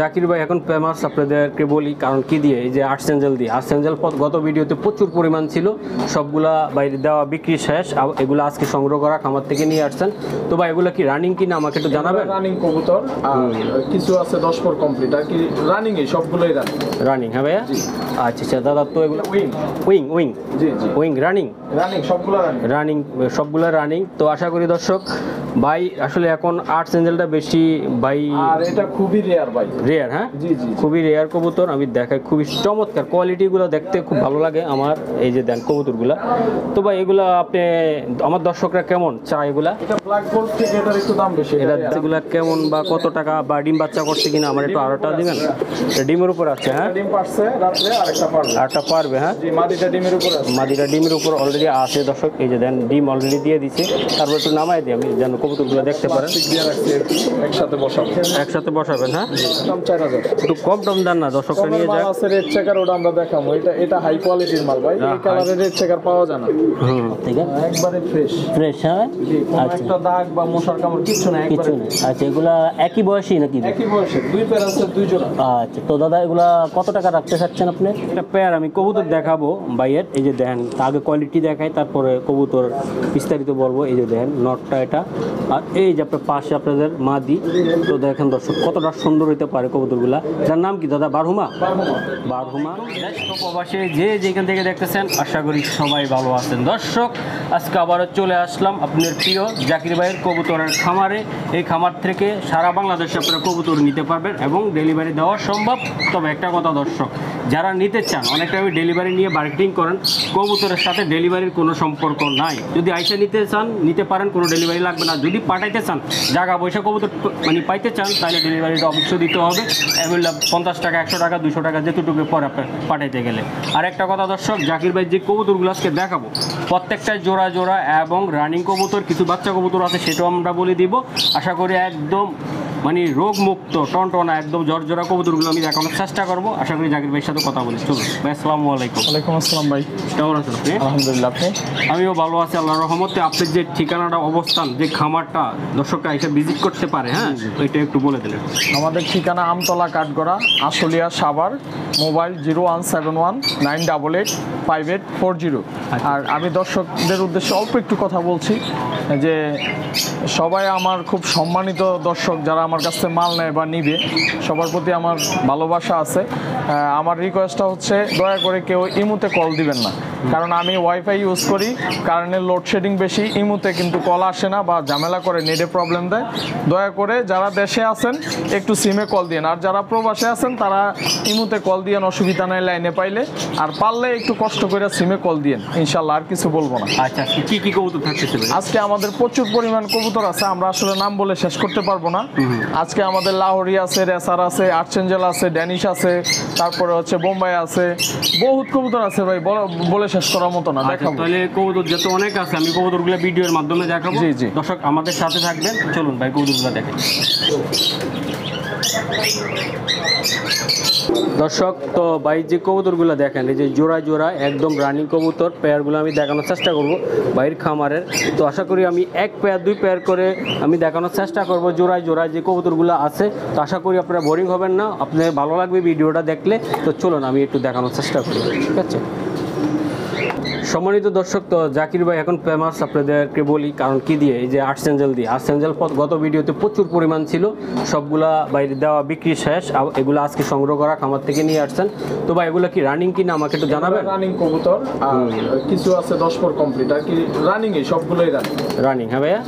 জাকির ভাই এখন ফেমাস আপনাদেরকে বলি কারণ কি দিয়ে? এই যে আর্টস এঞ্জেল দিয়ে। আর্টস এঞ্জেল গত ভিডিওতে প্রচুর পরিমাণ ছিল। সবগুলা বাইরে দেওয়া বিক্রি শেষ। এগুলো আজকে সংগ্রহ করা খামার থেকে নিয়ে আসছেন। তো ভাই এগুলো কি রানিং কিনা? আমাকে একটু জানাবেন? রানিং কবুতর আর কিছু আছে দশ পর কমপ্লিট আর কি রানিং এই সবগুলোই রানিং রানিং হ্যাঁ ভাইয়া? আচ্ছা আচ্ছা দাদা তো এগুলো উইং উইং উইং জি জি। উইং রানিং রানিং সবগুলো রানিং রানিং সবগুলো রানিং তো আশা করি দর্শক ভাই আসলে এখন আর্টস এঞ্জেলটা বেশি ভাই আর এটা খুবই রেয়ার ভাই। রেয়ার হ্যাঁ? খুবই রেয়ার কবুতর আমি দেখাই। খুবই চমৎকার কোয়ালিটিগুলো দেখতে খুব ভালো লাগে আমার এই যে দেন কবুতরগুলা। তো ভাই এগুলা আপনি আমার দর্শকরা কেমন চায় এগুলা? এগুলা কেমন বা কত টাকা বা ডিম বাচ্চা করছে কিনা আমার একটু আরোটা দিবেন? ডিমের উপর আছে হ্যাঁ? ডিম পারছে রাত্রে আরেকটা পারবে হ্যাঁ? মাদিটা ডিমের উপরে আছে। ডিমের উপর অলরেডি আছে দর্শক। এই যে দেন ডিম অলরেডি দিয়ে দিছে। তারপর একটু নামাই দিই আমি যেন কবুতরগুলো দেখতে পারেন। একসাথে বসাবেন হ্যাঁ? দাম চার হাজার। একটু কম টম দেন না দর্শকরা কমের নিয়ে যাক। আছে রেড চেকার ওটা আমরা দেখাবো। এটা এটা হাই কোয়ালিটির মাল ভাই। এই কালারের রেড চেকার পাওয়া যায় না। হুম। ঠিক আছে একবারে ফ্রেশ ফ্রেশ হ্যাঁ? আচ্ছা। একটা দাগ বা মশার কামড় না কিছু একবারে নেই। আচ্ছা এগুলা একই বয়সী নাকি? একই বয়সে দুই পেয়ার আছে দুই জোড়া। আচ্ছা তো দাদা এগুলা কত টাকা রাখতে চাচ্ছেন আপনি? একটা পেয়ার আমি কবুতর দেখাবো বাইয়ের এই যে দেখেন আগে কোয়ালিটি দেখাই তারপরে কবুতর বিস্তারিত বলব। এই যে দেখেন নটটা এটা। আর এই যে আপনার পাশে আপনাদের মাদি তো দেখেন দর্শক কতটা সুন্দর হইতে পারে কবুতরগুলা। যার নাম কি দাদা? বারহুমা? বারহুমা। প্রবাসে যে যেখান থেকে দেখতেছেন আশা করি সবাই ভালো আছেন। দর্শক আজকে আবারও চলে আসলাম আপনার প্রিয় জাকির ভাইয়ের কবুতরের খামারে। এই খামার থেকে সারা বাংলাদেশে আপনারা কবুতর নিতে পারবেন এবং ডেলিভারি দেওয়া সম্ভব। তবে একটা কথা দর্শক যারা নিতে চান, অনেক টাইমে ডেলিভারি নিয়ে মার্কেটিং করেন, কবুতরের সাথে ডেলিভারির কোনো সম্পর্ক নাই। যদি আইসা নিতে চান, নিতে পারেন, কোনো ডেলিভারি লাগবে না। যদি পাঠাইতে চান জায়গা পয়সা কবুতর মানে পাইতে চান, তাহলে ডেলিভারিটা অবশ্যই দিতে হবে। এগুলো পঞ্চাশ টাকা, একশো টাকা দুশো টাকা যেটুকু পরে পাঠাইতে গেলে। আর একটা কথা দর্শক, জাকির ভাই যে কবুতরগুলো আজকে দেখাবো, প্রত্যেকটাই জোড়া জোড়া এবং রানিং কবুতর, কিছু বাচ্চা কবুতর আছে, সেটাও আমরা বলে দিব। আশা করি একদম মানে রোগমুক্ত টনটনা একদম জর্জরা কবুতরগুলো আমি দেখানোর চেষ্টা করব। আশা করি জাকির ভাইয়ের সাথে কথা বলি চলুন ভাই আসসালামু আলাইকুম। ওয়ালাইকুম আসসালাম ভাই। কেমন আছেন আপনি? আলহামদুলিল্লাহ আপনি? আমিও ভালো আছি আল্লাহর রহমতে। আপনার যে ঠিকানাটা অবস্থান যে খামারটা দর্শকরা এসে ভিজিট করতে পারে হ্যাঁ? ওইটা একটু বলে দিলেন। আমাদের ঠিকানা Amtala Kathgora Ashulia Savar mobile zero one seven one nine double eight five eight four zero. আর আমি দর্শকদের উদ্দেশ্যে অল্প একটু কথা বলছি যে সবাই আমার খুব সম্মানিত দর্শক যারা আমার কাছ থেকে মাল নেয় বা নিবে সবার প্রতি আমার ভালোবাসা আছে। আমার রিকোয়েস্টটা হচ্ছে দয়া করে কেউ ইমুতে কল দিবেন না। কারণ আমি ওয়াইফাই ইউজ করি কারেন্টের লোডশেডিং বেশি ইমুতে কিন্তু কল আসে না বা ঝামেলা করে নেটে প্রবলেম দেয়। দয়া করে যারা দেশে আছেন একটু সিমে কল দিন আর যারা প্রবাসে আছেন তারা ইমুতে কল দিয়েন অসুবিধা নাই লাইনে পাইলে। আর পারলে একটু কষ্ট করে সিমে কল দিয়েন। ইনশাল্লাহ আর কিছু বলব না। আচ্ছা কি কি কবুতর আজকে আমাদের প্রচুর পরিমাণ কবুতর আছে আমরা আসলে নাম বলে শেষ করতে পারব না। আজকে আমাদের লাহোরি আছে রেসার আছে আর্চেঞ্জেল আছে ড্যানিশ আছে তারপরে হচ্ছে বোম্বাই আছে। বহুত কবুতর আছে ভাই বল- শেষ করার মতো না আচ্ছা, দেখাবো। তাহলে কবুতর যত অনেক আছে আমি কবুতরগুলো ভিডিওর মাধ্যমে দেখাবো। জি, জি। দর্শক আমাদের সাথে থাকবেন। চলুন ভাই কবুতরগুলো দেখেন। দর্শক, তো ভাই যে কবুতরগুলো দেখেন, এই যে জোড়া জোড়া একদম রানিং কবুতর, পেয়ারগুলো আমি দেখানোর চেষ্টা করব বাইরের খামারের। তো আশা করি আমি এক পেয়ার, দুই পেয়ার করে আমি দেখানোর চেষ্টা করব জোড়ায় জোড়ায় যে কবুতরগুলো আছে। তো আশা করি আপনারা বোরিং হবেন না, আপনাদের ভালো লাগবে ভিডিওটা দেখলে। তো চলুন, আমি একটু দেখানোর চেষ্টা করি, ঠিক আছে? সম্মানিত দর্শক তো জাকির ভাই এখন ফেমাস আপনাদেরকে বলি কারণ কি দিয়ে? এই যে আর্টস এঞ্জেল দিয়ে। আর্টস এঞ্জেল গত ভিডিওতে প্রচুর পরিমাণ ছিল সবগুলা বাইরে দেওয়া বিক্রি শেষ এগুলো আজকে সংগ্রহ করা খামার থেকে নিয়ে আসছেন। তো ভাই এগুলো কি রানিং কিনা? আমাকে একটু জানাবেন? রানিং কবুতর আর কিছু আছে দশ পর কমপ্লিট আর কি রানিং এই সবগুলোই রানিং রানিং হ্যাঁ ভাইয়া?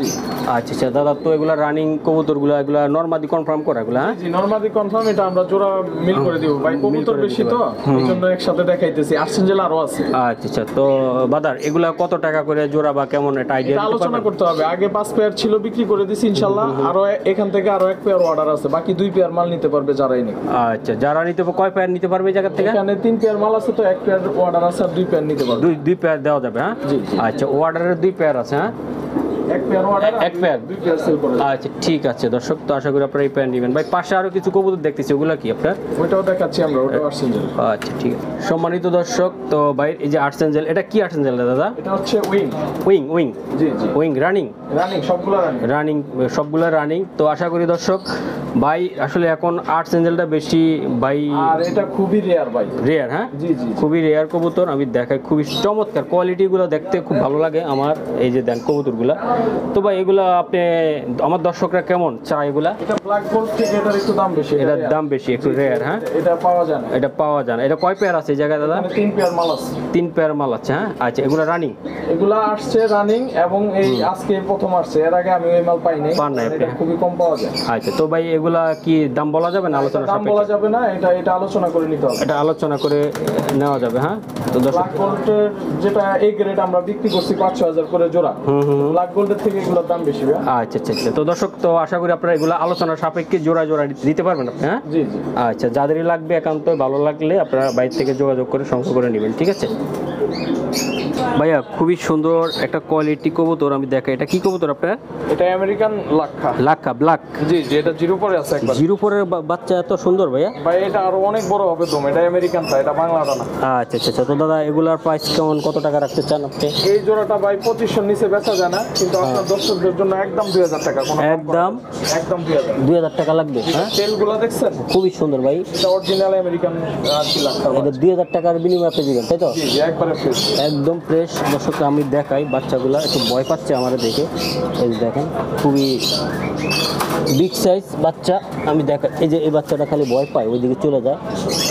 আচ্ছা আচ্ছা দাদা তো এগুলো রানিং কবুতরগুলো এগুলো নর্মাদি কনফার্ম করা এগুলো হ্যাঁ? জি নরমালি কনফার্ম এটা আমরা জোড়া মিল করে দিব। ভাই কবুতর বেশি তো এই জন্য একসাথে দেখাইতেছি। আর্সেঞ্জেল আরও আছে। আচ্ছা আচ্ছা তো বাদার এগুলা কত টাকা করে জোড়া বা কেমন এটা আইডিয়া আলোচনা করতে হবে। আগে পাঁচ পেয়ার ছিল বিক্রি করে দিছি ইনশাল্লাহ আরও এখান থেকে আরও এক পেয়ার অর্ডার আছে। বাকি দুই পেয়ার মাল নিতে পারবে যারাই নেই আচ্ছা যারা নিতে পারবে, কয় পেয়ার নিতে পারবে এই জায়গা থেকে? এখানে তিন পেয়ার মাল আছে তো এক পেয়ার অর্ডার আছে আর দুই পেয়ার নিতে পারবে। দুই দুই পেয়ার দেওয়া যাবে হ্যাঁ। আচ্ছা অর্ডারের দুই পেয়ার আছে হ্যাঁ? এক পেয়ার পেয়ার? পেয়ার। আচ্ছা ঠিক আছে দর্শক তো আশা করি আপনারা এই নেবেন। ভাই পাশে আরও কিছু কবুতর দেখতেছি ওগুলা কি আপনার? ওইটাও দেখাচ্ছি আমরা ওটাও আর্সেঞ্জেল আচ্ছা ঠিক আছে। সম্মানিত দর্শক তো ভাই এই যে আর্টসেঞ্জেল এটা কি আর্টসেঞ্জেল দাদা? এটা হচ্ছে উইং উইং উইং জি জি। উইং রানিং রানিং সবগুলো রানিং রানিং সবগুলো রানিং তো আশা করি দর্শক ভাই আসলে এখন আর্টস এঞ্জেলটা বেশি ভাই আর এটা খুবই রেয়ার ভাই। রেয়ার হ্যাঁ? জি জি জি। খুবই রেয়ার কবুতর আমি দেখাই খুবই চমৎকার। কোয়ালিটিগুলো দেখতে খুব ভালো লাগে আমার এই যে দেন কবুতরগুলা। তো ভাই এগুলা আপনি আমার দর্শকরা কেমন চায় এগুলা? এটা ব্ল্যাক গোল্ড থেকে এটার একটু দাম বেশি এটার দাম বেশি একটু রেয়ার হ্যাঁ? এটা পাওয়া যায় না। এটা পাওয়া যায় না। এটা কয় পেয়ার আছে এই জায়গায় দাদা? তিন পেয়ার মাল আছে। তিন পেয়ার মাল আছে হ্যাঁ? আচ্ছা এগুলো রানিং এগুলা আসছে রানিং এবং এই আজকে প্রথম আসছে। এর আগে আমি ওই মাল পাই নাই পান নাই খুবই কম পাওয়া যায়। আচ্ছা তো ভাই এগুলা কি দাম বলা যাবে না আলোচনা দাম বলা যাবে না এটা এটা আলোচনা করে নিতে হবে। এটা আলোচনা করে নেওয়া যাবে হ্যাঁ? তো দর্শক যেটা এই গ্রেড আমরা বিক্রি করছি পাঁচ ছ হাজার করে জোড়া। হুম হুম। ব্ল্যাক গোল্ডের থেকে এগুলোর দাম বেশি আচ্ছা আচ্ছা আচ্ছা। তো দর্শক তো আশা করি আপনারা এগুলো আলোচনার সাপেক্ষে জোড়া জোড়া দিতে পারবেন আপনি হ্যাঁ? জি জি। আচ্ছা যাদেরই লাগবে একান্ত ভালো লাগলে আপনারা বাইরে থেকে যোগাযোগ করে সংগ্রহ করে নেবেন ঠিক আছে? ভাইয়া খুবই সুন্দর একটা কোয়ালিটি কবুতর আমি দেখাই। এটা কি কবুতর আপনার? এটা আমেরিকান লাক্ষা লাক্ষা ব্ল্যাক জি জি এটা জিরো পরে আছে একবার। জিরো ফোরের বাচ্চা এত সুন্দর ভাইয়া? ভাই এটা আরও অনেক বড় হবে দম। এটা আমেরিকান তা এটা বাংলাটা না আচ্ছা আচ্ছা আচ্ছা। তো দাদা এগুলার প্রাইস কেমন? কত টাকা রাখতে চান আপনি? এই জোড়াটা ভাই পঁচিশশোর নিচে বেচা যায় না কিন্তু আপনার দর্শকদের জন্য একদম দুই হাজার টাকা কোনো একদম? একদম দুই হাজার। দুই হাজার টাকা লাগবে হ্যাঁ? তেলগুলো দেখছেন? খুবই সুন্দর ভাই। এটা অরিজিনাল আমেরিকান আর কি লাক্ষা এটা দুই হাজার টাকার বিনিময়ে আপনি দিবেন তাই তো? জি জি একবারে ফ্রেশ একদম ফ্রেশ দর্শককে আমি দেখাই বাচ্চাগুলো একটু ভয় পাচ্ছে আমার দেখে। এই দেখেন খুবই বিগ সাইজ বাচ্চা আমি দেখা এই যে এই বাচ্চাটা খালি ভয় পায় ওইদিকে চলে যায়।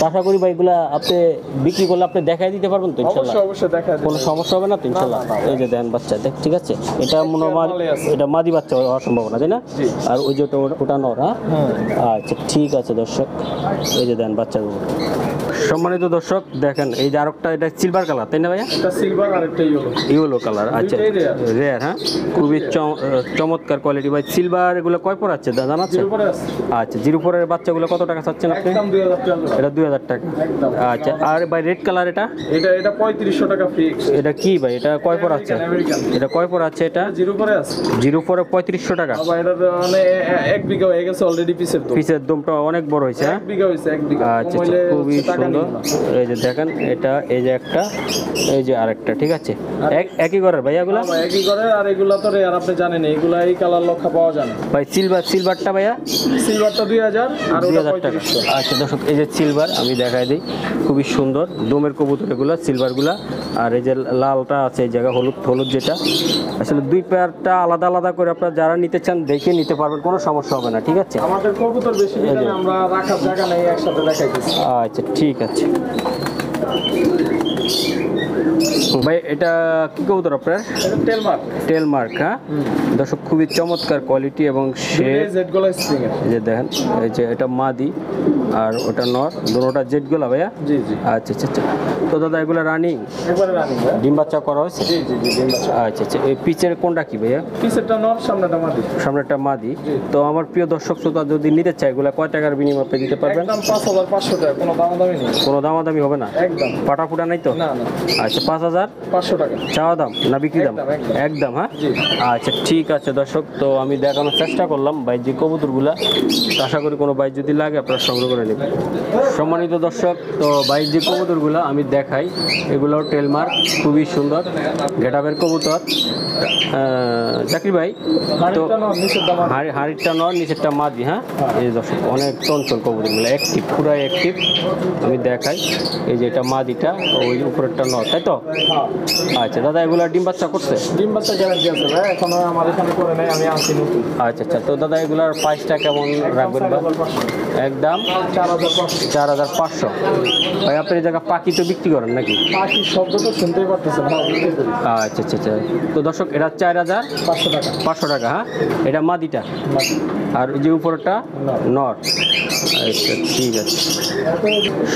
আশা করি ভাই এগুলা আপনি বিক্রি করলে আপনি দেখাই দিতে পারবেন তো ইনশাল্লাহ? অবশ্যই অবশ্যই দেখা কোনো সমস্যা হবে না তো ইনশাল্লাহ। এই যে দেন বাচ্চা দেখ ঠিক আছে? এটা মনে হয় এটা মাদি বাচ্চা হওয়ার সম্ভাবনা তাই না? আর ওই যে ওটা ওটা নর হ্যাঁ? আচ্ছা ঠিক আছে দর্শক। এই যে দেন বাচ্চাগুলো। সম্মানিত দর্শক দেখেন এই যে আরেকটা এটা সিলভার কালার তাই না ভাইয়া? এটা সিলভার আর একটা ইয়েলো ইয়েলো কালার আচ্ছা রেয়ার হ্যাঁ? খুবই চম- চমৎকার কোয়ালিটি ভাই। সিলভার এগুলো কয় পর আছে দা- জানা আছে? আচ্ছা জিরো ফোরের বাচ্চাগুলো কত টাকা চাচ্ছেন আপনি? এটা দুই হাজার টাকা। আচ্ছা আর ভাই রেড কালার এটা? এটা এটা পঁয়ত্রিশশো টাকা ফিক্স এটা কি ভাই? এটা কয় পর আছে? এটা কয় পর আছে এটা? জিরো পরে আছে। জিরো ফোরে পঁয়ত্রিশশো টাকা। এটা মানে এক বিঘা হয়ে গেছে অলরেডি পিসের পিসের দমটা অনেক বড় হয়েছে হ্যাঁ? এক বিঘা হয়েছে এক বিঘা। আচ্ছা আচ্ছা খুবই সুন্দর এই যে দেখেন এটা এই যে একটা এই যে আরেকটা ঠিক আছে? এক- একই ঘরের ভাই এগুলা? হ্যাঁ একই করে আর এগুলা তো রে আর আপনি জানেন এগুলা এই কালার লক্ষা পাওয়া যায় ভাই সিলভার সিলভারটা ভাইয়া? সিলভারটা দুই হাজার আর দুই হাজার টাকা। আচ্ছা দর্শক এই যে সিলভার আমি দেখাই দিই। খুবই সুন্দর দমের কবুতর এগুলো সিলভারগুলা আর এই যে লালটা আছে এই জায়গা হলুদ হলুদ যেটা। আসলে দুই পেয়ারটা আলাদা আলাদা করে আপনারা যারা নিতে চান দেখে নিতে পারবেন কোনো সমস্যা হবে না ঠিক আছে? আমাদের কবুতর বেশি আমরা রাখার জায়গা নেই একসাথে দেখাইতেছি। আচ্ছা ঠিক আছে। ভাই এটা কি কবুতর আপনার? টেলমার্ক। টেল মার্ক হ্যাঁ দর্শক খুবই চমৎকার কোয়ালিটি এবং সে যে দেখেন এই যে এটা মাদি আর ওটা নর দুটোটা জেট গোলা ভাইয়া? জি জি। আচ্ছা আচ্ছা আচ্ছা। তো দাদা এগুলো রানিং ডিম বাচ্চা করা হয়েছে? জি জি জি ডিম বাচ্চা আচ্ছা আচ্ছা। এই পিচের কোনটা কি ভাইয়া? পিসেরটা নর সামনেটা মাদি। সামনেটা মাদি। তো আমার প্রিয় দর্শক শ্রোতা যদি নিতে চায় এগুলো কয় টাকার বিনিময়ে আপনি দিতে পারবেন? একদম হাজার টাকা কোনো দাম দামি নেই। কোনো দামাদামি হবে না? একদম। পাটা ফুটা নাই তো? না না। আচ্ছা পাঁচ হাজার পাঁচশো টাকা। চাওয়া দাম না বিক্রি দাম? একদম, হ্যাঁ? আচ্ছা ঠিক আছে দর্শক তো আমি দেখানোর চেষ্টা করলাম যে কবুতরগুলা। তো আশা করি কোনো যদি লাগে আপনারা সংগ্রহ করে নেবেন। সম্মানিত দর্শক তো যে কবুতরগুলো আমি দেখাই। এগুলোও টেলমার্ক খুবই সুন্দর। গেটাবের কবুতর। জাকির ভাই তো আরেকটা নর নিচেরটা মাদি। হ্যাঁ? এই দর্শক অনেক চঞ্চল কবুতরগুলো অ্যাক্টিভ পুরাই অ্যাক্টিভ আমি দেখাই এই যে এটা মাদিটা ওই উপরেরটা নর তাই তো? হ্যাঁ আচ্ছা দাদা এগুলো ডিম বাচ্চা করছে? ডিম বাচ্চা গ্যারান্টি আছে ভাই এখনও আমার এখানে করে নেই আমি আনছি নতুন। আচ্ছা আচ্ছা তো দাদা এগুলোর প্রাইসটা কেমন রাখবেন বা একদম? চার হাজার পাঁচশো। ভাই আপনি এই জায়গা পাখি তো বিক্রি করেন নাকি? পাখির শব্দ তো শুনতেই পারতেছেন হ্যাঁ আচ্ছা আচ্ছা আচ্ছা। তো দর্শক এটা চার হাজার পাঁচশো টাকা। পাঁচশো টাকা হ্যাঁ? এটা মাদিটা? আর যে উপরটা? নর। আচ্ছা ঠিক আছে।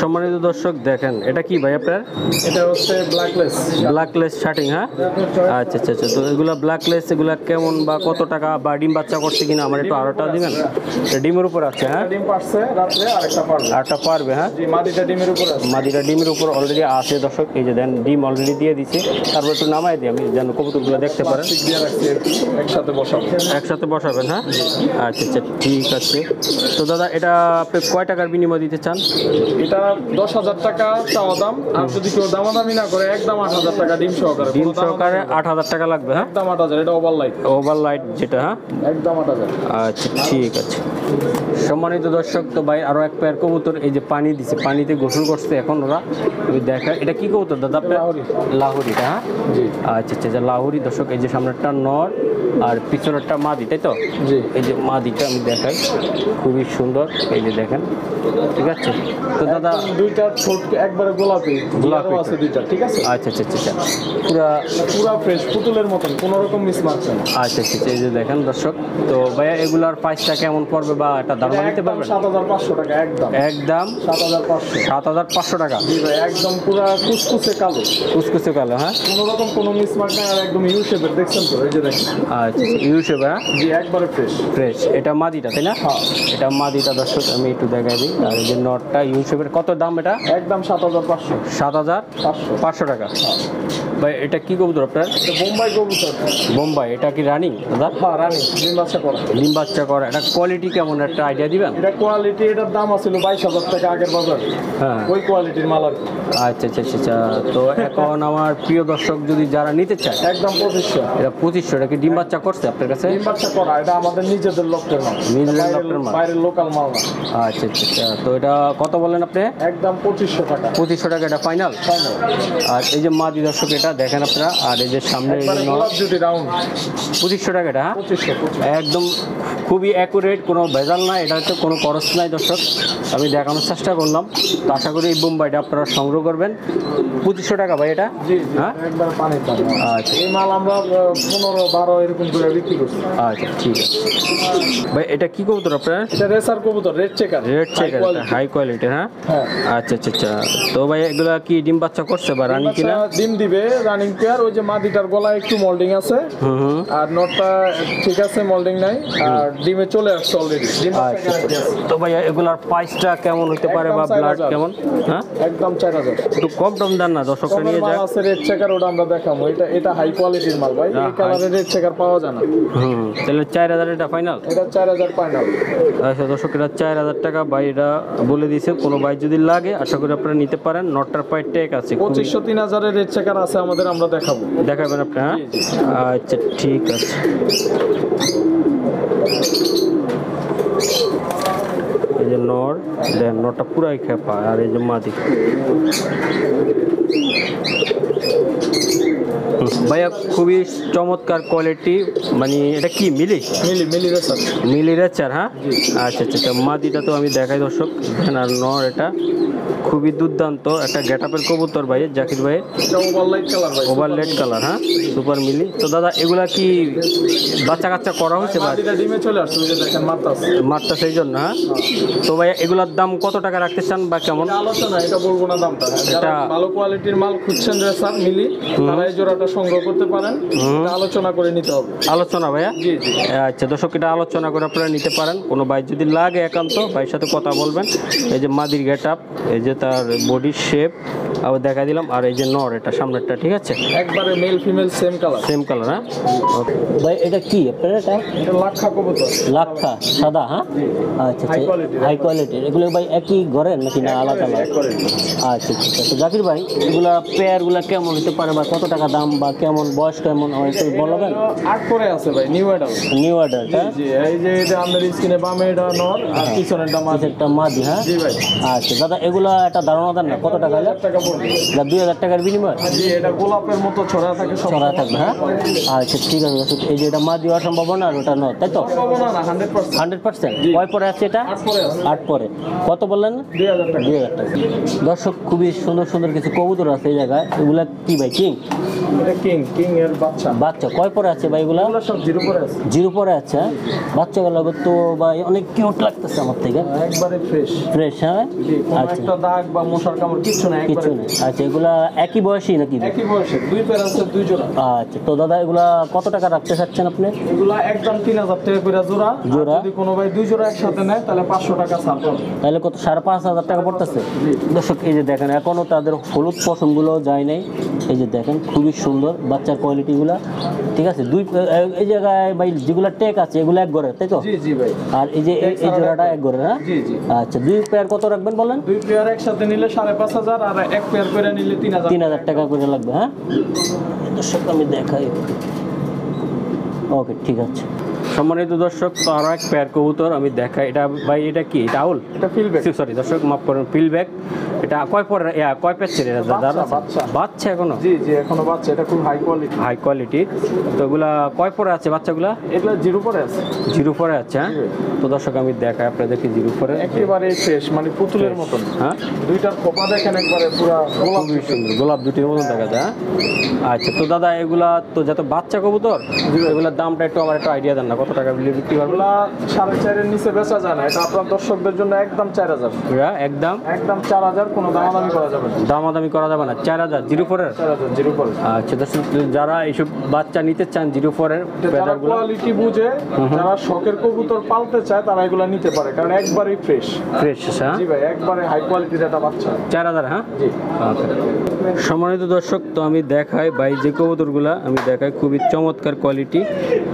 সম্মানিত দর্শক দেখেন এটা কি ভাই আপনার? এটা হচ্ছে ব্ল্যাকলেস ব্ল্যাকলেস শার্টিং হ্যাঁ? আচ্ছা আচ্ছা আচ্ছা। তো এগুলো ব্ল্যাকলেস এগুলো কেমন বা কত টাকা বা ডিম বাচ্চা করছে কিনা আমার একটু আরোটা দিবেন? ডিমের উপর আছে হ্যাঁ? ডিম পারছে রাত্রে আরেকটা পারবে। হ্যাঁ? মাদিটা ডিমের উপরে মাদিটা ডিমের উপর অলরেডি আছে দর্শক। এই যে দেন ডিম অলরেডি দিয়ে দিছে। তারপর একটু নামাই দিই আমি যেন কবুতরগুলো দেখতে পারেন। একসাথে বসাবো। একসাথে বসাবেন হ্যাঁ? আচ্ছা আচ্ছা ঠিক আছে। তো দাদা এটা আপনি কয় টাকার বিনিময় দিতে চান? এটা দশ হাজার টাকা চাওয়া দাম। আর যদি কেউ দামাদামি না করে একদম আট হাজার টাকা ডিম সহকারে ডিম সহকারে না। আট হাজার টাকা লাগবে হ্যাঁ? একদম এটা ওভার লাইট ওভার লাইট যেটা হ্যাঁ? একদম আচ্ছা ঠিক আছে। সম্মানিত দর্শক তো ভাই আরও এক পেয়ার কবুতর এই যে পানি দিছে পানিতে গোসল করছে এখন ওরা। আমি দেখা এটা কি কবুতর দাদা? লাহোরিটা হ্যাঁ? আচ্ছা আচ্ছা আচ্ছা, লাহোরি দর্শক এই যে সামনেরটা নর আর পিছনেরটা মাদি তাই তো? জি। এই যে মাদিটা আমি দেখাই। খুবই সুন্দর এই যে দেখেন। ঠিক আছে? তো দাদা দুইটা ছোট একবারে গোলাপি গোলাপি। আছে দুইটা ঠিক আছে? আচ্ছা আচ্ছা আচ্ছা আচ্ছা। পুরা পুরা ফ্রেশ পুতুলের মতন কোনো রকম মিস মারছে না। আচ্ছা আচ্ছা আচ্ছা, এই যে দেখেন দর্শক। তো ভাইয়া এগুলার প্রাইসটা কেমন পড়বে বা একটা দাম নিতে পারবেন? সাত হাজার পাঁচশো টাকা একদম। একদম। সাত হাজার পাঁচশো। সাত হাজার পাঁচশো টাকা। জি ভাই একদম পুরা কুচকুচে কালো। কুচকুচে কালো হ্যাঁ? কোনো রকম কোনো মিস মার্ক নাই আর একদম ইউ শেপের দেখছেন তো? এই যে দেখেন। আচ্ছা ইউসেফ হ্যাঁ? জি একবারে ফ্রেশ ফ্রেশ এটা মাদিটা তাই না? হ্যাঁ। এটা মাদিটা দর্শক আমি একটু দেখাই দিই। আর এই যে নটটা কত দাম এটা? একদম সাত হাজার পাঁচশো। সাত হাজার পাঁচশো। টাকা। ভাই এটা কি কবুতর আপনার? বোম্বাই কবুতর। বোম্বাই এটা কি রানিং দাদা? হ্যাঁ রানি ডিম বাচ্চা করা। ডিম বাচ্চা করা এটা কোয়ালিটি কেমন একটা আইডিয়া দিবেন? এটা কোয়ালিটি এটার দাম আছিল বাইশ হাজার টাকা আগের বাজার। হ্যাঁ। ওই কোয়ালিটির মাল আর আচ্ছা আচ্ছা আচ্ছা আচ্ছা। তো এখন আমার প্রিয় দর্শক যদি যারা নিতে চায় একদম পঁচিশশো। এটা পঁচিশশো এটা কি ডিম বাচ্চা করছে আপনার কাছে? ডিম বাচ্চা করা এটা আমাদের নিজেদের লোকের মাল। নিজেদের বাইরের- লোকের মাল। বাইরের লোকাল মাল না। আচ্ছা আচ্ছা আচ্ছা। তো এটা কত বলেন আপনি? একদম পঁচিশশো টাকা। পঁচিশশো টাকা এটা ফাইনাল আর এই যে মাদি দর্শক এটা দেখেন আপনারা আর এই যে সামনে পঁচিশশো টাকা এটা হ্যাঁ? পঁচিশশো একদম খুবই অ্যাকুরেট কোনো ভেজাল না এটা হচ্ছে কোনো খরচ নাই দর্শক। আমি দেখানোর চেষ্টা করলাম। তো আশা করি এই বোম্বাইটা আপনারা সংগ্রহ করবেন। পঁচিশশো টাকা ভাই এটা হ্যাঁ? আচ্ছা। এই মাল আমরা পনেরো বারো এরকম করে বিক্রি করছি। আচ্ছা ঠিক আছে। ভাই এটা কি কবুতর আপনার? এটা রেসার কবুতর red checker. Red checker high হ্যাঁ? হ্যাঁ। আচ্ছা আচ্ছা আচ্ছা। তো ভাই এগুলা কি ডিম বাচ্চা করছে বা রানি কিনা ডিম দিবে রানিং পেয়ার ওই যে মাদিটার গলায় একটু মোল্ডিং আছে। আর নটটা ঠিক আছে মোল্ডিং নাই। আর ডিমে চলে আসছে অলরেডি ডিম আচ্ছা আছে। তো ভাই এগুলার প্রাইসটা কেমন হতে পারে বা ব্লাড কেমন? হ্যাঁ? একদম একটু কম টম দেন না দর্শকরা নিয়ে যাক আছে রেড চেকার ওটা আমরা দেখাবো। এটা এটা হাই কোয়ালিটির মাল ভাই। এই কালারের রেড চেকার পাওয়া যায় না। হুম। তাহলে চার হাজার এটা ফাইনাল এটা চার হাজার ফাইনাল আচ্ছা দর্শক এটা চার হাজার টাকা এটা বলে দিয়েছে কোনো ভাই যদি লাগে আশা করি আপনারা নিতে পারেন। নটটার পায়ের ট্যাগ আছে পঁচিশশো তিন হাজারের রেড চেকার আছে আমাদের আমরা দেখাবো। দেখাবেন আপনি হ্যাঁ? আচ্ছা ঠিক আছে। এই যে নর দেন নরটা পুরাই খেপা আর এই যে মাদি। ভাইয়া খুবই চমৎকার কোয়ালিটি মানে এটা কি মিলি? মিলি মিলি রেসার। মিলি রেচার হ্যাঁ? আচ্ছা আচ্ছা আচ্ছা মাদিটা তো আমি দেখাই দর্শক। আর নর এটা। খুবই দুর্দান্ত একটা গেটাপের কবুতর ভাই জাকির ভাই। ওভার লেট কালার হ্যাঁ? Super mealy. তো দাদা এগুলা কি বাচ্চা কাচ্চা করা হয়েছে মাত্রা মারটা সেই জন্য হ্যাঁ? তো ভাই এগুলার দাম কত টাকা রাখতে চান বা কেমন? আলোচনা এটা বলব না দামটা। এটা- ভালো কোয়ালিটির মাল খুঁজছেন রেসার মিলি তারা এই জোড়াটা সংগ্রহ করতে পারেন আলোচনা করে নিতে হবে। আলোচনা ভাইয়া? জি জি। আচ্ছা দর্শক এটা আলোচনা করে আপনারা নিতে পারেন। কোনো ভাই যদি লাগে একান্ত ভাইয়ের সাথে কথা বলবেন। এই যে মাদির গেট আপ এই যে তার বডির শেপ আবার দেখা দিলাম। আর এই যে নর এটা সামনেরটা ঠিক আছে? একবারে male female same colour same colour হ্যাঁ? ভাই এটা কি? আপনার এটা? এটা লাক্ষা কবুতর। লাক্ষা সাদা হ্যাঁ? আচ্ছা হাই কোয়ালিটির এগুলো ভাই একই ঘরের নাকি না আলাদা আলাদা? আচ্ছা ঠিক আছে তো জাকির ভাই এগুলা পেয়ারগুলা কেমন হতে পারে বা কত টাকা দাম বা কেমন বয়স কেমন হয় একটু বলবেন? আট করে আছে ভাই নিউ অ্যাডাল নিউ অর্ডারটা জি এই যে এটা আমাদের স্ক্রিনে বামে এটা নর আর পিছনেরটা মাঝে একটা মাদি হ্যাঁ? জি ভাই। আচ্ছা দাদা এগুলা একটা ধারণা দেন না কত টাকা টাকা পড়বে দুই হাজার টাকার বিনিময়? এটা গোলাপের মতো ছড়া থাকে ছড়া থাকবে হ্যাঁ? আচ্ছা ঠিক আছে এই যে এটা মাদি হওয়ার সম্ভাবনা আর ওটা নয় তাই তো? না না হান্ড্রেড পার্সেন্ট কয় পরে আছে এটা? আট পরে কত বললেন? দুই হাজার টাকা। দর্শক খুবই সুন্দর সুন্দর কিছু কবুতর আছে এই জায়গায়। এগুলা কি ভাই কিং? কিং কিং এর বাচ্চা। বাচ্চা কয় পরে আছে ভাই এগুলা? সব জিরো করে আছে। জিরো পরে আছে হ্যাঁ? বাচ্চাগুলো তো ভাই অনেক কিউট লাগতেছে আমার থেকে। একবারে ফ্রেশ ফ্রেশ হ্যাঁ? আচ্ছা। দাগ বা মশার কামড় কিচ্ছু না একবারে কিছু না আচ্ছা এগুলা একই বয়সী নাকি? একই বয়সে দুই পেয়ার আছে দুই জোড়া। আচ্ছা তো দাদা এগুলা কত টাকা রাখতে চাচ্ছেন আপনি? এগুলা একদম তিন হাজার টাকা করে জোড়া। জোড়া? যদি কোনো ভাই দুই জোড়া একসাথে নেয় তাহলে পাঁচশো টাকা ছাড় তাহলে কত সাড়ে পাঁচ হাজার টাকা পড়তেছে? দর্শক এই যে দেখেন এখনও তাদের হলুদ পশমগুলো যায় নাই। এই যে দেখেন খুবই সুন্দর বাচ্চার কোয়ালিটিগুলা ঠিক আছে? দুই এই জায়গায় ভাই যেগুলো টেক আছে এগুলো এক ঘরে তাই তো? জি জি ভাই। আর এই যে এই- জোড়াটা এক ঘরে না? জি জি। আচ্ছা দুই পেয়ার কত রাখবেন বলেন? দুই পেয়ার একসাথে নিলে সাড়ে পাঁচ হাজার আর এক পেয়ার করে নিলে তিন হাজার। তিন হাজার টাকা করে লাগবে হ্যাঁ? দর্শক আমি দেখাই। ওকে ঠিক আছে। সম্মানিত দর্শক তো আরও এক পেয়ার কবুতর আমি দেখাই। এটা ভাই এটা কি? এটা আউল? এটা ফিলবে সরি দর্শক মাফ করুন পিল ব্যাগ এটা কয় পর কয় পেয়েছেন এটা দাদা? বাচ্চা, এখনও? জি জি এখনও বাচ্চা। এটা খুব হাই কোয়ালিটি হাই কোয়ালিটির তো এগুলা কয় পরে আছে বাচ্চাগুলা? এগুলা জিরো পরে আছে। জিরো পরে আছে হ্যাঁ? তো দর্শক আমি দেখাই আপনাদেরকে জিরো পরে। একেবারে ফ্রেশ মানে পুতুলের মতন। হ্যাঁ? দুইটার খোপা দেখেন একবারে পুরো গোলাপ খুবই সুন্দর গোলাপ দুটির মতন দেখা যায় হ্যাঁ? আচ্ছা তো দাদা এগুলা তো যত বাচ্চা কবুতর এগুলোর দামটা একটু আমার একটু আইডিয়া দেন না কত টাকা বিক্রি বিক্রি এগুলা সাড়ে চারের নিচে বেচা যায় না। এটা আপনার দর্শকদের জন্য একদম চার হাজার। এরা একদম? একদম চার হাজার কোনো দামাদামি করা যাবে না। দামাদামি করা যাবে না। চার হাজার জিরো ফোরের? Zero four. আচ্ছা দর্শক যারা এইসব বাচ্চা নিতে চান জিরো ফোরের কোয়ালিটি বুঝে যারা শখের কবুতর পালতে চায় তারা এগুলা নিতে পারে। কারণ একবারই ফ্রেশ ফ্রেশ হ্যাঁ জি ভাই একবারে হাই কোয়ালিটির একটা বাচ্চা। চার হাজার হ্যাঁ? জি। Okay. সম্মানিত দর্শক তো আমি দেখাই ভাই যে কবুতরগুলা আমি দেখাই খুবই চমৎকার কোয়ালিটি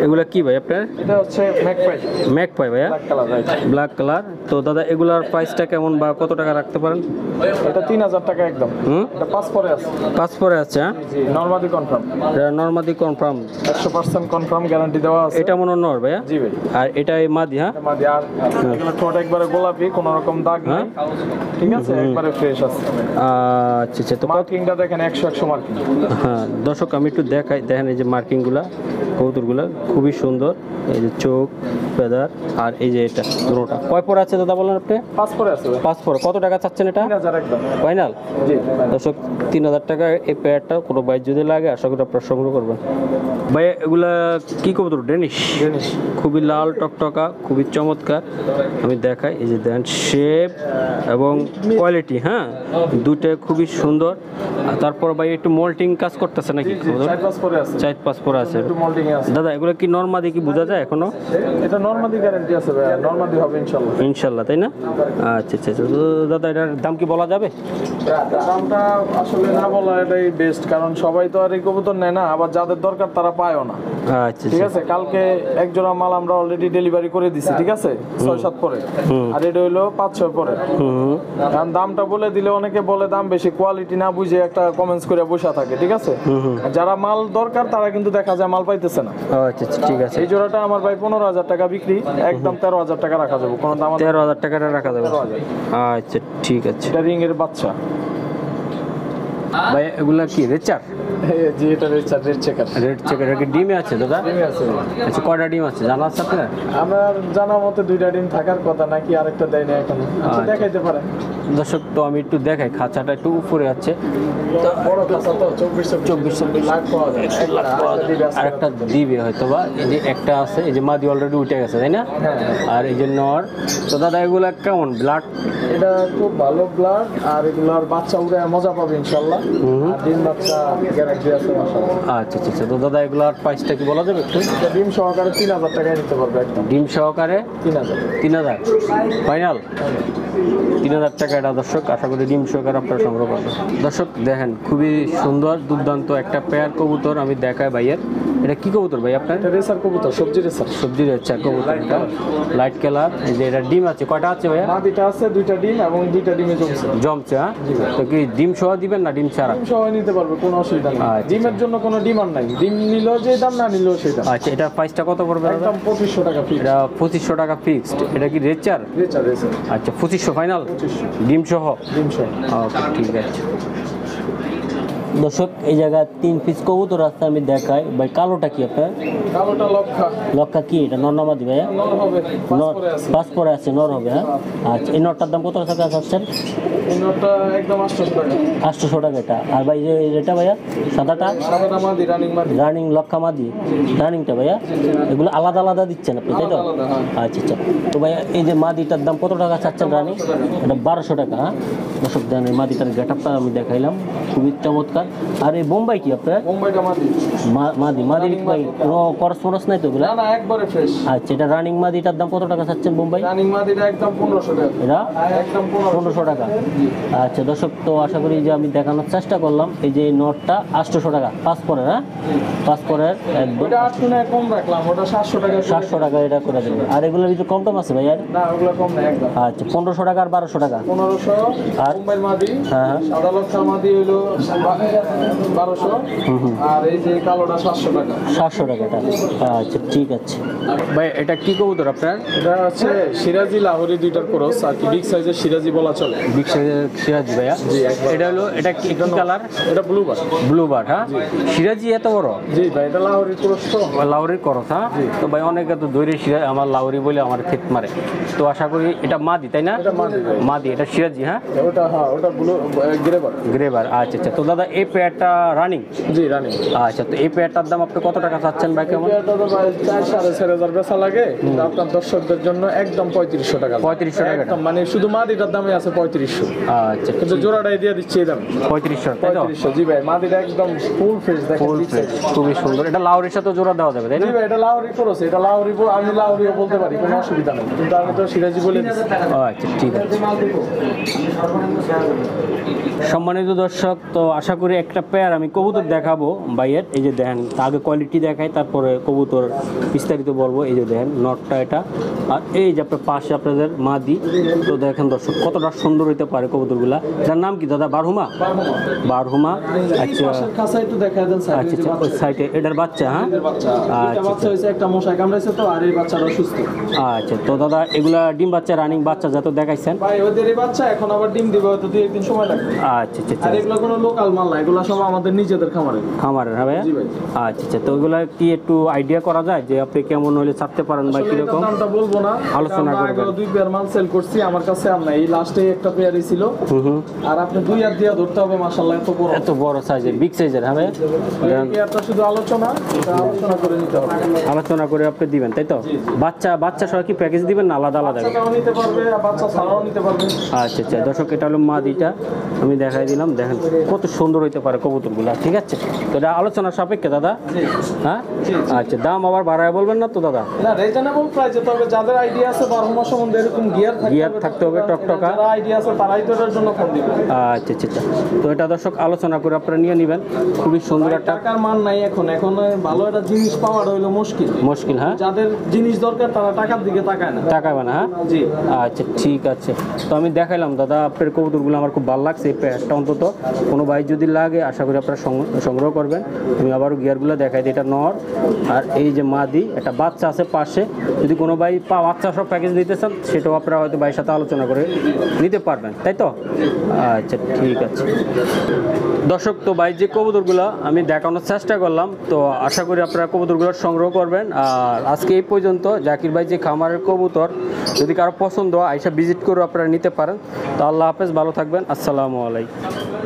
এগুলা কি ভাই আপনার? এটা হচ্ছে ম্যাকপাই ম্যাক পাই ভাইয়া ব্ল্যাক কালার তো দাদা এগুলার প্রাইসটা কেমন বা কত টাকা রাখতে পারেন? এটা তিন হাজার টাকা একদম। হুম? এটা পাঁচ পরে আছে। পাঁচ পরে আছে হ্যাঁ? জি নর্মালি কনফার্ম নর্মাদি কনফার্ম একশো পার্সেন্ট কনফার্ম গ্যারান্টি দেওয়া আছে। এটা মনে হয় নর ভাইয়া? জি ভাই। আর এটা মাদি হ্যাঁ? মাদি আর এগুলো ঠোঁট একবারে গোলাপি কোনো রকম দাগ নেই। ঠিক আছে? একবারে ফ্রেশ আছে। আচ্ছা আচ্ছা তো মার্কিংটা দেখেন একশো একশো মার্কিং হ্যাঁ দর্শক আমি একটু দেখাই দেখেন এই যে মার্কিংগুলা কবুতরগুলা খুবই সুন্দর। এই যে চোখ ফেদার আর এই যে এটা দুটোটা কয় পর আছে দাদা বলেন আপনি? পাঁচ পরে আছে পাঁচ পর। কত টাকা চাচ্ছেন এটা? তিন হাজার একদম। ফাইনাল? জি। দর্শক তিন হাজার টাকা এই পেয়ারটা কোনো বাইক যদি লাগে আশা করি আপনারা সংগ্রহ করবেন। ভাই এগুলা কি কবুতর? ডেনিশ? জিনিস খুবই লাল টকটকা খুবই চমৎকার। আমি দেখাই এই যে দেন শেপ এবং কোয়ালিটি হ্যাঁ? দুটো খুবই সুন্দর। আর তারপর ভাই একটু মোল্টিং কাজ করতেছে নাকি চার পাঁচ পরে আছে। চার পাঁচ পরে আছে। একটু মোল্ডিং এ আছে। দাদা এগুলো কি নর্মাদি কি বোঝা যায়? এখনও? এটা নর্মালি গ্যারান্টি আছে ভাই নর্মালি হবে ইনশাল্লাহ ইনশাল্লাহ তাই না? আচ্ছা আচ্ছা আচ্ছা। দাদা এটার দাম কি বলা যাবে? দামটা আসলে না বলা এটাই বেস্ট কারণ সবাই তো আর এই কবুতর নেয় না আবার যাদের দরকার তারা পায়ও না। আচ্ছা ঠিক আচ্ছা আছে? কালকে এক জোড়া মাল আমরা অলরেডি ডেলিভারি করে দিছি ঠিক আছে? ছয় সাত পরে। আর এটা হইল পাঁচ ছয় পরে। কারণ দামটা বলে দিলে অনেকে বলে দাম বেশি কোয়ালিটি না বুঝে একটা কমেন্টস করে বসে থাকে ঠিক আছে? যারা মাল দরকার তারা কিন্তু দেখা যায় মাল পাইতেছে না। আচ্ছা আচ্ছা ঠিক আছে। এই জোড়াটা আমার ভাই পনেরো হাজার টাকা বিক্রি একদম তেরো হাজার টাকা রাখা যাবে কোনো দাম তেরো হাজার টাকাটা রাখা যাবে। আচ্ছা ঠিক আছে। এটা রিং এর বাচ্চা। ভাই এগুলা কি রেচার? জি এটা রেড চেকার রেড চেকার কি ডিমে আছে দাদা? আছে। আচ্ছা কয়টা ডিম আছে? জানা আছে আপনার? আমার জানা মতে দুইটা ডিম থাকার কথা নাকি আরেকটা দেয় না এখন। আচ্ছা দেখাইতে পারে দর্শক তো আমি একটু দেখাই খাঁচাটা একটু উপরে আছে। বড় তো চব্বিশ চব্বিশ লাখ পাওয়া যায়। আর একটা দিবে হয়তো বা এই যে একটা আছে এই যে মাদি অলরেডি উঠে গেছে তাই না? হ্যাঁ। আর এই যে নর। তো দাদা এগুলা কেমন? ব্লাড? এটা খুব ভালো ব্লাড আর এগুলার বাচ্চা উড়ে মজা পাবে ইনশাল্লাহ। আর ডিম বাচ্চা আচ্ছা আচ্ছা আচ্ছা। তো দাদা এগুলার প্রাইসটা কি বলা যাবে একটু? ডিম সহকারে তিন হাজার টাকায় নিতে পারবে একদম। ডিম সহকারে? তিন হাজার। তিন হাজার? ফাইনাল তিন হাজার টাকা এটা দর্শক। আশা করি ডিম সহকারে আপনারা সংগ্রহ করবেন। দর্শক দেখেন খুবই সুন্দর দুর্দান্ত একটা পেয়ার কবুতর আমি দেখাই ভাইয়ের। এটা কি কবুতর ভাই আপনার? রেসার কবুতর সবজি রেসার সবজির হচ্ছে কবুতর এটা। লাইট কালার এই যে এটা ডিম আছে কয়টা আছে ভাইয়া? মাদিটা আছে দুইটা ডিম এবং দুইটা ডিমে জমছে। জমছে হ্যাঁ? তো কি ডিম সহ দিবেন না ডিম ছাড়া? ডিম সবাই নিতে পারবে কোনো অসুবিধা নেই। ডিমের জন্য কোনো ডিমান্ড নাই। ডিম নিলেও যে দাম না নিলেও সেই দাম। আচ্ছা এটা প্রাইসটা কত পড়বে একদম পঁচিশশো টাকা ফিক্স এটা পঁচিশশো টাকা ফিক্সড এটা কি রেচার? রেচার আচ্ছা পঁচিশশো ফাইনাল ডিম সহ? ডিম সহ। ওকে ঠিক আছে। দর্শক এই জায়গায় তিন পিস কবুতর রাস্তা আমি দেখাই। ভাই কালোটা কি আপনার? কালোটা লক্ষা। লক্ষা কি এটা? নর হবে নর পাঁচ পরে আছে নর হবে হ্যাঁ? আচ্ছা এই নটটার দাম কত টাকা চাচ্ছেন এই নরটা একদম আটশোশো টাকা। আটশোশো টাকা এটা। আর ভাই যে এটা ভাইয়া? সাদাটা? সাদাটা মাদি রানিং মাদি। রানিং লক্ষা মাদি। রানিংটা ভাইয়া? এগুলো আলাদা আলাদা দিচ্ছেন আপনি তাই তো? হ্যাঁ। আচ্ছা আচ্ছা। তো ভাইয়া এই যে মাদিটার দাম কত টাকা চাচ্ছেন রানিং? এটা বারোশো টাকা হ্যাঁ? দর্শক দেন এই মাদিটার গেট আপটা আমি দেখাইলাম। খুবই চমৎকার। আর এই বোম্বাই কি আপনার? মাদি। মাদি মাদি ভাই? কোনো করস নাই তো এগুলো? না না একবারে ফ্রেশ আচ্ছা এটা রানিং মাদিটার দাম কত টাকা চাচ্ছেন বোম্বাই? রানিং মাদিটা একদম পনেরোশো টাকা। এটা? একদম পনেরো পনেরোশো টাকা। আচ্ছা দর্শক তো আশা করি যে আমি দেখানোর চেষ্টা করলাম। এই যে নটটা আটশোশো টাকা। পাঁচ পরের হ্যাঁ? পাঁচ পরের একদম। আটশো টাকা কম রাখলাম ওটা সাতশো টাকা। করে। সাতশো টাকা এটা করে দেবে আর এগুলোর কিছু কম টম আছে ভাই আর না ওগুলো কম না একদম। আচ্ছা পনেরোশো টাকা আর বারোশো টাকা। পনেরোশো আর? মুম্বাইয়ের মাদি হ্যাঁ হ্যাঁ। সাদা মাদি হইল বারোশো। আর এই যে কালোটা সাতশো টাকা। সাতশো টাকা আচ্ছা ঠিক আছে। ভাই এটা কি কবুতর আপনার? এটা হচ্ছে সিরাজি লাহোরি দুইটার ক্রস আর কি বিগ সাইজের সিরাজি বলা চলে। বিগ সাইজের সিরাজি ভাইয়া? এটা হলো এটা কি কালার এটা ব্লু বার ব্লু বার হ্যাঁ? সিরাজি এত বড়? জি ভাই এটা লাহোরি ক্রস তো। করস হ্যাঁ? তো ভাই অনেকে তো দৈরে সিরাজ আমার লাউরি বলে আমার ক্ষেত মারে। তো আশা করি এটা মাদি তাই না? এটা মাদি এটা সিরাজি হ্যাঁ? ওটা হ্যাঁ ওটা ব্লু গ্রে গ্রেবার আচ্ছা আচ্ছা। তো দাদা এই পেয়ারটা রানিং জি রানি আচ্ছা তো এই পেয়ারটার দাম আপনি কত টাকা চাচ্ছেন ভাই কেমন? চার সাড়ে চার হাজার বেচা লাগে। আপনার দর্শকদের জন্য একদম পঁয়ত্রিশশো টাকা পঁয়ত্রিশশো টাকা। একদম মানে শুধু মাদিটার দামে আছে পঁয়ত্রিশশো। আচ্ছা কিন্তু জোড়াটাই দিয়ে দিচ্ছি এই দাম। পঁয়ত্রিশশো পঁয়ত্রিশশো জি ভাই মাদিটা একদম ফুল ফ্রেশ ফুল size। খুবই সুন্দর। এটা লাউরির সাথে জোড়া দেওয়া যাবে তাই না? জি ভাই এটা লাউরি করেছে এটা লাউরি আমি লাউরিও বলতে পারি কোনো অসুবিধা নেই। কিন্তু আমি তো সিরাজি বলে আচ্ছা ঠিক আছে। সম্মানিত দর্শক তো আশা করি একটা পেয়ার আমি কবুতর দেখাবো বাইয়ের এই যে দেখেন আগে কোয়ালিটি দেখাই তারপরে কবুতর বিস্তারিত বলব। এই যে দেখেন নটটা এটা। আর এই যে আপনার পাশে আপনাদের মাদি তো দেখেন দর্শক কতটা সুন্দর হইতে পারে কবুতরগুলা। যার নাম কি দাদা? বারহুমা? বারহুমা আচ্ছা। আচ্ছা আচ্ছা সাইডে এটার বাচ্চা হ্যাঁ? আচ্ছা, তো সুস্থ। আচ্ছা তো দাদা এগুলা ডিম বাচ্চা রানিং বাচ্চা দেখাইছেন। একদিন সময় লাগবে। আচ্ছা আচ্ছা আচ্ছা। এগুলো কোনো লোকাল মাল না এগুলো সব আমাদের নিজেদের খামারের। ভাই আচ্ছা আচ্ছা তো ওইগুলা কি একটু আইডিয়া করা যায় যে আপনি কেমন হলে ছাড়তে পারেন বা কীরকম? দামটা বলব না। আলোচনা আমরা করবেন। দুই পেয়ার মাল সেল করছি আমার কাছে আর নাই। এই লাস্টে একটা পেয়ারই ছিল। হুম হুম। আর আপনি দুই হাত দিয়ে ধরতে হবে মাশাআল্লাহ এত বড়। এত বড় সাইজের বিগ সাইজের হবে এই পেয়ারটা শুধু আলোচনা এটা আলোচনা করে নিতে হবে। আলোচনা করে আপনি দিবেন তাই তো? বাচ্চা বাচ্চা সহ কি প্যাকেজ দিবেন না আলাদা আলাদা নিতে পারবে বাচ্চা ছাড়াও নিতে পারবে। আচ্ছা আচ্ছা দর্শক এটা হলো মাদিটা। আমি দেখাই দিলাম দেখেন কত সুন্দর হইতে পারে কবুতরগুলা ঠিক আছে? তো এটা আলোচনা সাপেক্ষে দাদা। হ্যাঁ? আচ্ছা দাম আবার বাড়ায় বলবেন না তো দাদা? না রিজনেবল প্রাইসে তবে যাদের আইডিয়া আছে বারো মাস সম্বন্ধে এরকম গিয়ার থাকতে হবে, থাকতে হবে, টকটকা। যারা আইডিয়া আছে তারাই তো এটার জন্য ফোন দিবে। আচ্ছা আচ্ছা আচ্ছা। তো এটা দর্শক আলোচনা করে আপনারা নিয়ে নেবেন। খুবই সুন্দর একটা টাকার মান নাই এখন। এখন ভালো একটা জিনিস পাওয়া হইল মুশকিল। মুশকিল হ্যাঁ? যাদের জিনিস দরকার তারা টাকার দিকে তাকায় না। টাকাবে না হ্যাঁ? জি। আচ্ছা ঠিক আছে। তো আমি দেখাইলাম দাদা আপনার কবুতরগুলো আমার খুব ভালো লাগছে এই প্যাডটা অন্তত। কোনো ভাই যদি লাগে, আশা করি আপনারা সংগ্রহ করবেন। আমি আবারও গিয়ারগুলো দেখাই দিই, এটা নর আর এই যে মাদি, একটা বাচ্চা আছে পাশে। যদি কোনো ভাই পা বাচ্চা সব প্যাকেজ নিতে চান, সেটাও আপনারা হয়তো ভাইয়ের সাথে আলোচনা করে নিতে পারবেন, তাই তো? আচ্ছা ঠিক আছে। দর্শক, তো ভাই, যে কবুতরগুলো আমি দেখানোর চেষ্টা করলাম, তো আশা করি আপনারা কবুতরগুলো সংগ্রহ করবেন। আর আজকে এই পর্যন্ত, জাকির ভাই যে খামারের কবুতর, যদি কারও পছন্দ হয়, আইসা ভিজিট করে আপনারা নিতে পারেন। তো আল্লাহ হাফেজ, ভালো থাকবেন, আসসালামু আলাইকুম।